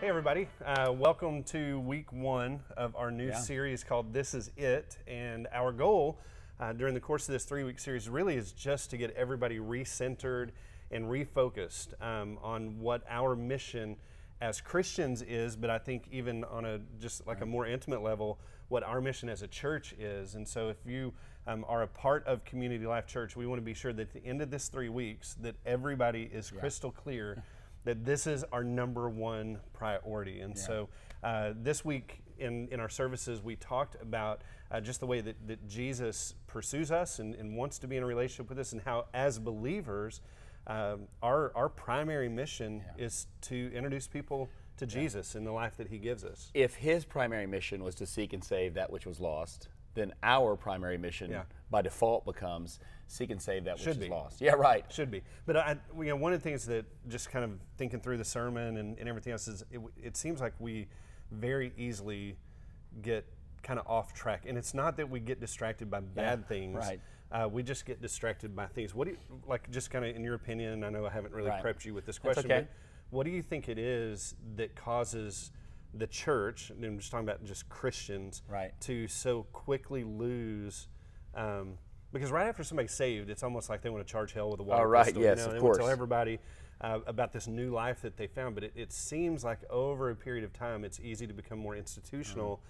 Hey, everybody. Uh, welcome to week one of our new Yeah. series called This Is It. And our goal uh, during the course of this three week series really is just to get everybody recentered and refocused um, on what our mission as Christians is, but I think even on a just like a more intimate level, what our mission as a church is. And so if you um, are a part of Community Life Church, we want to be sure that at the end of this three weeks that everybody is crystal clear that this is our number one priority. And so uh, this week in, in our services, we talked about uh, just the way that, that Jesus pursues us and, and wants to be in a relationship with us, and how, as believers, um, our, our primary mission is to introduce people to Jesus and the life that He gives us. If his primary mission was to seek and save that which was lost, then our primary mission Yeah. by default becomes seek and save that which Should is lost. Yeah, right. Should be. But I, you know, one of the things that just kind of thinking through the sermon and, and everything else is it, it seems like we very easily get kind of off track. And it's not that we get distracted by bad things. right. Uh, we just get distracted by things. What do you, like, just kind of in your opinion, I know I haven't really Right. prepped you with this question, okay. but what do you think it is that causes the church, and I'm just talking about just Christians, Right. to so quickly lose? Um, because right after somebody's saved, it's almost like they want to charge hell with a water Oh, right, pistol. yes, you know? of to tell everybody uh, about this new life that they found. But it, it seems like over a period of time, it's easy to become more institutional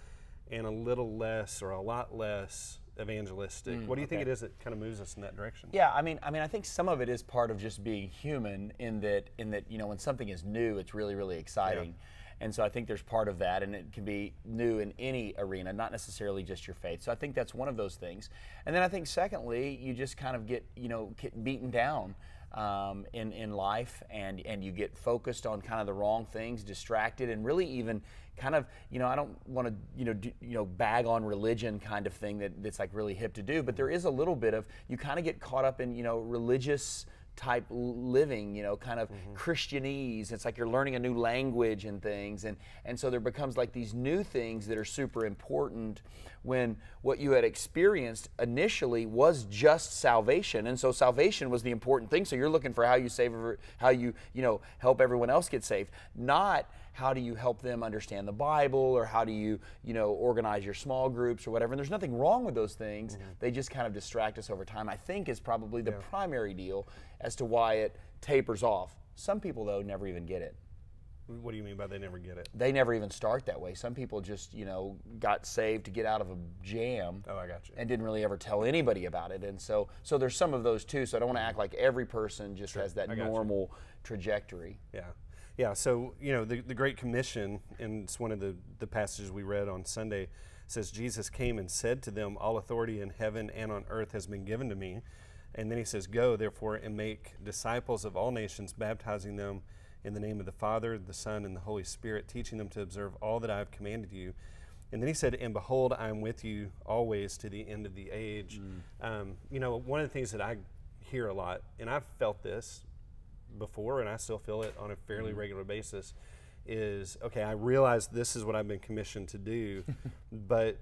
Mm. and a little less or a lot less evangelistic. what do you think Mm, it is that kind of moves us in that direction? Yeah, I mean, I mean, I think some of it is part of just being human in that, in that, you know, when something is new, it's really, really exciting. And so I think there's part of that, and it can be new in any arena, not necessarily just your faith. So I think that's one of those things. And then I think, secondly, you just kind of get, you know, get beaten down um, in in life, and and you get focused on kind of the wrong things, distracted, and really even kind of, you know, I don't want to, you know, do, you know, bag on religion kind of thing that that's like really hip to do, but there is a little bit of you kind of get caught up in, you know, religious type living, you know, kind of mm-hmm. Christianese. It's like you're learning a new language and things, and and so there becomes like these new things that are super important when what you had experienced initially was just salvation, and so salvation was the important thing. So you're looking for how you save, how you you know help everyone else get saved, not how do you help them understand the Bible or how do you, you know, organize your small groups or whatever. And there's nothing wrong with those things. Mm-hmm. They just kind of distract us over time. I think is probably the primary deal as to why it tapers off. Some people though never even get it. What do you mean by they never get it? They never even start that way. Some people just, you know, got saved to get out of a jam Oh, I got you. and didn't really ever tell anybody about it. And so so there's some of those too. So I don't want to act like every person just has that got you. normal trajectory. Yeah. Yeah. So, you know, the, the Great Commission, and it's one of the, the passages we read on Sunday, says, Jesus came and said to them, All authority in heaven and on earth has been given to me. And then he says, Go, therefore, and make disciples of all nations, baptizing them in the name of the Father, the Son, and the Holy Spirit, teaching them to observe all that I have commanded you. And then he said, And behold, I am with you always to the end of the age. Um, you know, one of the things that I hear a lot, and I've felt this before, and I still feel it on a fairly regular basis, is okay, I realize this is what I've been commissioned to do, but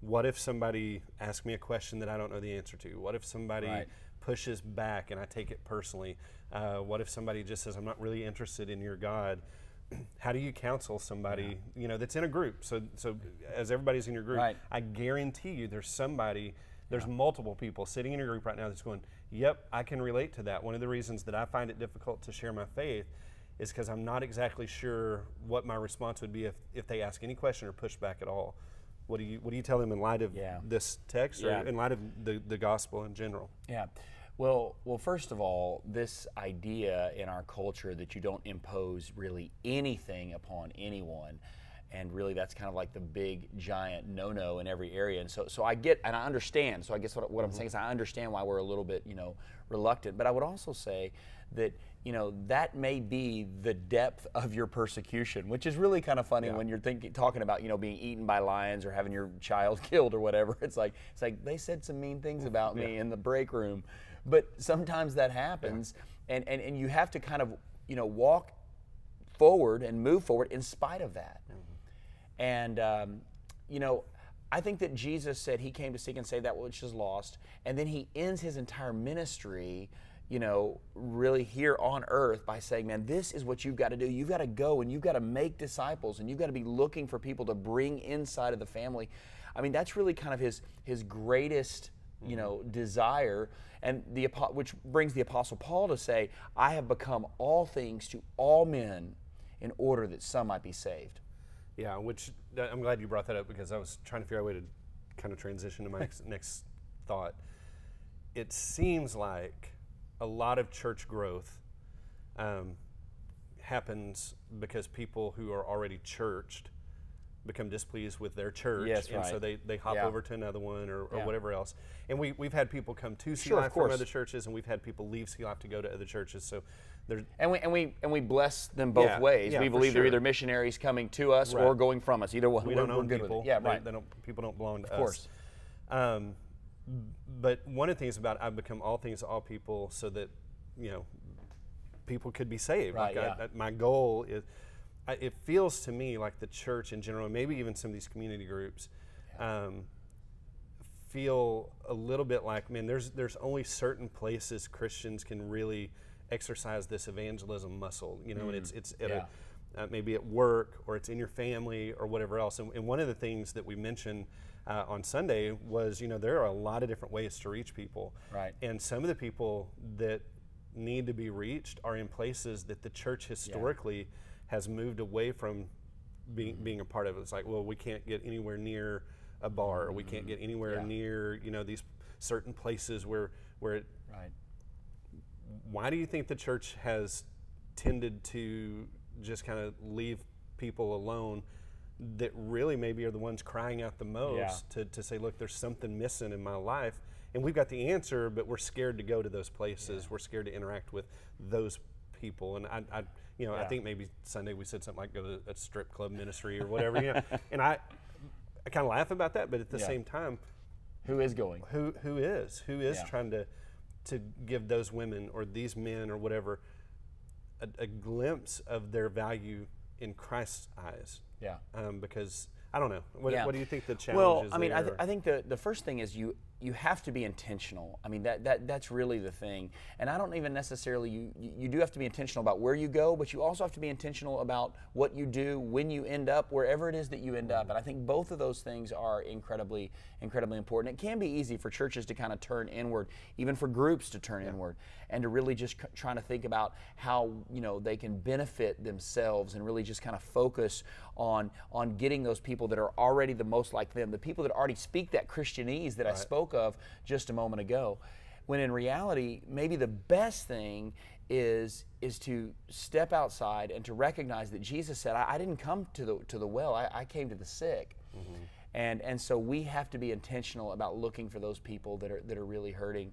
what if somebody asks me a question that I don't know the answer to? What if somebody Right. pushes back and I take it personally? Uh, what if somebody just says, I'm not really interested in your God? How do you counsel somebody, you know, that's in a group? So, so as everybody's in your group, Right. I guarantee you there's somebody, there's multiple people sitting in your group right now that's going, Yep, I can relate to that. One of the reasons that I find it difficult to share my faith is because I'm not exactly sure what my response would be if, if they ask any question or push back at all. What do you what do you tell them in light of Yeah. this text or Yeah. in light of the, the gospel in general? Yeah. Well, well, first of all, this idea in our culture that you don't impose really anything upon anyone, and really that's kind of like the big giant no-no in every area. And so, so I get and I understand. So I guess what, what I'm mm-hmm. saying is I understand why we're a little bit, you know, reluctant. But I would also say that you know that may be the depth of your persecution, which is really kind of funny when you're thinking talking about you know being eaten by lions or having your child killed or whatever. It's like it's like they said some mean things about me in the break room, but sometimes that happens, and, and and you have to kind of you know walk forward and move forward in spite of that. Mm-hmm. And, um, you know, I think that Jesus said he came to seek and save that which is lost. And then he ends his entire ministry, you know, really here on earth by saying, man, this is what you've got to do. You've got to go and you've got to make disciples and you've got to be looking for people to bring inside of the family. I mean, that's really kind of his his greatest, you know, desire. And the which brings the apostle Paul to say, I have become all things to all men in order that some might be saved. Yeah, which I'm glad you brought that up because I was trying to figure out a way to kind of transition to my next, next thought. It seems like a lot of church growth um, happens because people who are already churched become displeased with their church, yes, and right. so they, they hop yeah. over to another one or, or yeah. whatever else. And we we've had people come to C sure, Life from other churches, and we've had people leave C Life to go to other churches. So there's and we and we and we bless them both yeah, ways. We believe sure. they're either missionaries coming to us right. or going from us. Either one, we we're, don't own good people. Yeah, they, right. They don't, people don't belong to us. of course. Um, but one of the things about I've become all things to all people, so that you know people could be saved. Right, like yeah. I, I, my goal is. I, it feels to me like the church in general, maybe even some of these community groups, um, feel a little bit like, man, there's there's only certain places Christians can really exercise this evangelism muscle, you know, and it's it's at Yeah. a, uh, maybe at work or it's in your family or whatever else. And, and one of the things that we mentioned uh, on Sunday was, you know, there are a lot of different ways to reach people, Right. and some of the people that need to be reached are in places that the church historically has moved away from being being a part of it. It's like, well, we can't get anywhere near a bar, or we can't mm-hmm. get anywhere Yeah. near, you know, these certain places where where it, Right. why do you think the church has tended to just kind of leave people alone that really maybe are the ones crying out the most Yeah. to, to say, look, there's something missing in my life? And we've got the answer, but we're scared to go to those places. We're scared to interact with those people. And I, I you know, I think maybe Sunday we said something like go to a strip club ministry or whatever, you know. And I, I kind of laugh about that, but at the Yeah. same time, Who is going? who who is who is Yeah. trying to to give those women or these men or whatever a, a glimpse of their value in Christ's eyes. Yeah. Um, because I don't know. What, Yeah. what do you think the challenge Well, is? I mean, I, th- I think the, the first thing is you you have to be intentional. I mean, that, that that's really the thing. And I don't even necessarily you you do have to be intentional about where you go, but you also have to be intentional about what you do when you end up wherever it is that you end up. And I think both of those things are incredibly incredibly important. It can be easy for churches to kind of turn inward, even for groups to turn inward, and to really just c- trying to think about how you know they can benefit themselves and really just kind of focus on on getting those people that are already the most like them, the people that already speak that Christianese that I spoke of just a moment ago. When in reality, maybe the best thing is is to step outside and to recognize that Jesus said, "I, I didn't come to the to the well; I, I came to the sick." And and so we have to be intentional about looking for those people that are that are really hurting.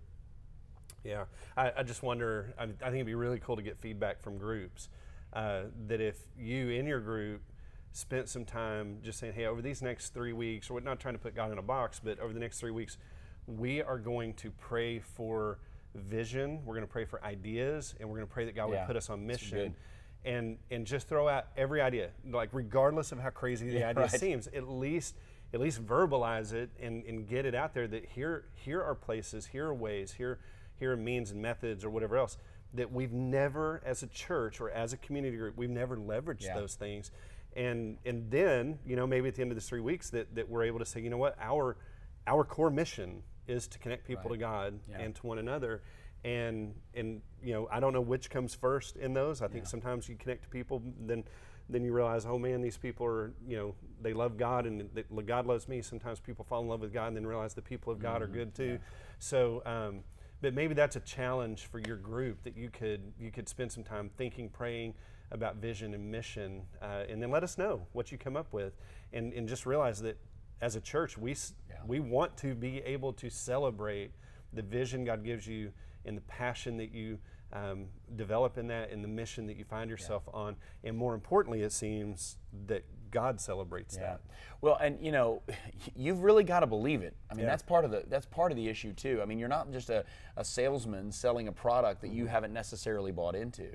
Yeah, I, I just wonder. I, I think it'd be really cool to get feedback from groups. Uh, that if you in your group spent some time just saying, "Hey, over these next three weeks," or not trying to put God in a box, but over the next three weeks, we are going to pray for vision. We're going to pray for ideas, and we're going to pray that God Yeah, would put us on mission. And and just throw out every idea, like regardless of how crazy the Yeah, idea right. seems, at least at least verbalize it and, and get it out there that here here are places, here are ways, here here are means and methods or whatever else that we've never as a church or as a community group we've never leveraged Yeah. those things and and then you know maybe at the end of this three weeks that, that we're able to say you know what our our core mission is to connect people to god Yeah. and to one another. And and you know i don't know which comes first in those. I think sometimes you connect to people then then you realize oh man these people are you know they love god and that god loves me. Sometimes people fall in love with god and then realize the people of god are good too. So um, but maybe that's a challenge for your group that you could you could spend some time thinking praying about vision and mission uh, and then let us know what you come up with and, and just realize that as a church we s we want to be able to celebrate the vision god gives you and the passion that you um, develop in that and the mission that you find yourself on and more importantly it seems that god celebrates Yeah. that Well, and you know, you've really got to believe it. I mean, Yeah. that's part of the that's part of the issue too. I mean, you're not just a, a salesman selling a product that you haven't necessarily bought into,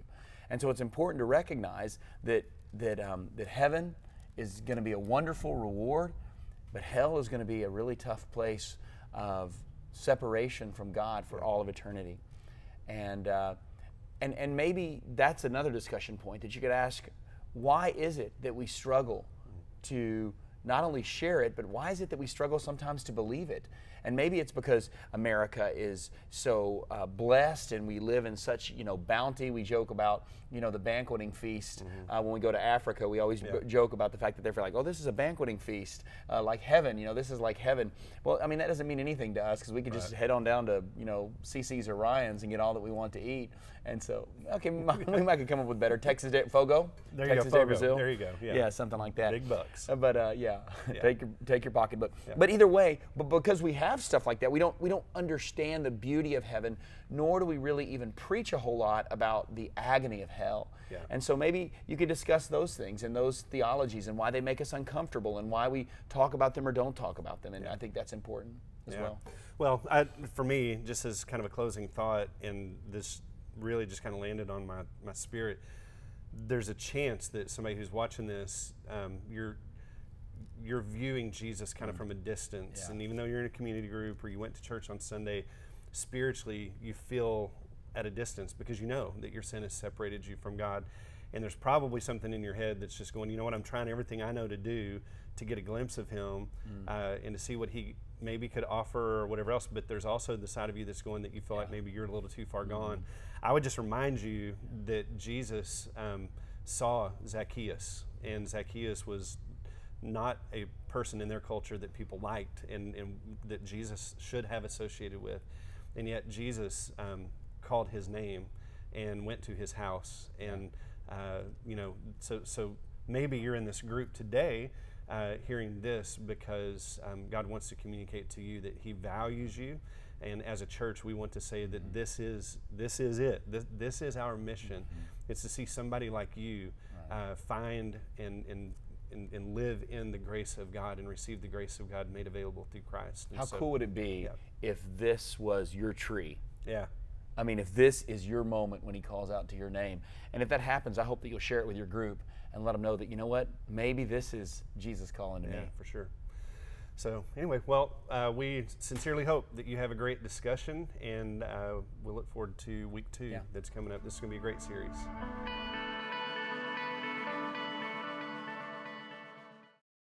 and so it's important to recognize that that um, that heaven is going to be a wonderful reward, but hell is going to be a really tough place of separation from God for all of eternity. And, uh, and, and maybe that's another discussion point that you could ask why is it that we struggle to not only share it, but why is it that we struggle sometimes to believe it? And maybe it's because America is so uh, blessed and we live in such you know bounty. We joke about you know the banqueting feast mm-hmm. uh, when we go to Africa. We always yeah. b- joke about the fact that they're like, oh, this is a banqueting feast uh, like heaven. You know, this is like heaven. Well, I mean that doesn't mean anything to us because we could right. just head on down to you know Cici's or Ryan's and get all that we want to eat. And so, okay, we might could come up with better Texas de, Fogo. There Texas you go, de Brazil. There you go. Yeah. yeah, something like that. Big bucks. Uh, but uh, yeah, yeah. take your take your pocketbook. But either way, but because we have stuff like that, we don't we don't understand the beauty of heaven, nor do we really even preach a whole lot about the agony of hell. Yeah. And so maybe you could discuss those things and those theologies and why they make us uncomfortable and why we talk about them or don't talk about them. And yeah. I think that's important as yeah. well. Well, I, for me, just as kind of a closing thought, and this really just kind of landed on my, my spirit, there's a chance that somebody who's watching this, um, you're you're viewing Jesus kind of mm. from a distance. Yeah. And even though you're in a community group or you went to church on Sunday, spiritually you feel at a distance because you know that your sin has separated you from God. And there's probably something in your head that's just going, you know what, I'm trying everything I know to do to get a glimpse of Him mm. uh, and to see what He maybe could offer or whatever else. But there's also the side of you that's going that you feel yeah. like maybe you're a little too far mm-hmm. gone. I would just remind you that Jesus um, saw Zacchaeus, and Zacchaeus was not a person in their culture that people liked and, and that Jesus should have associated with. And yet Jesus um, called his name and went to his house. And, uh, you know, so, so maybe you're in this group today uh, hearing this because um, God wants to communicate to you that he values you. And as a church, we want to say that this is this is it. This, this is our mission. Mm-hmm. It's to see somebody like you uh, find and, and and, and, live in the grace of God and receive the grace of God made available through Christ. And How so, cool would it be yeah. if this was your tree? Yeah. I mean, if this is your moment when He calls out to your name. And if that happens, I hope that you'll share it with your group and let them know that, you know what, maybe this is Jesus calling to yeah, me. for sure. So, anyway, well, uh, we sincerely hope that you have a great discussion, and uh, we'll look forward to week two yeah. that's coming up. This is going to be a great series.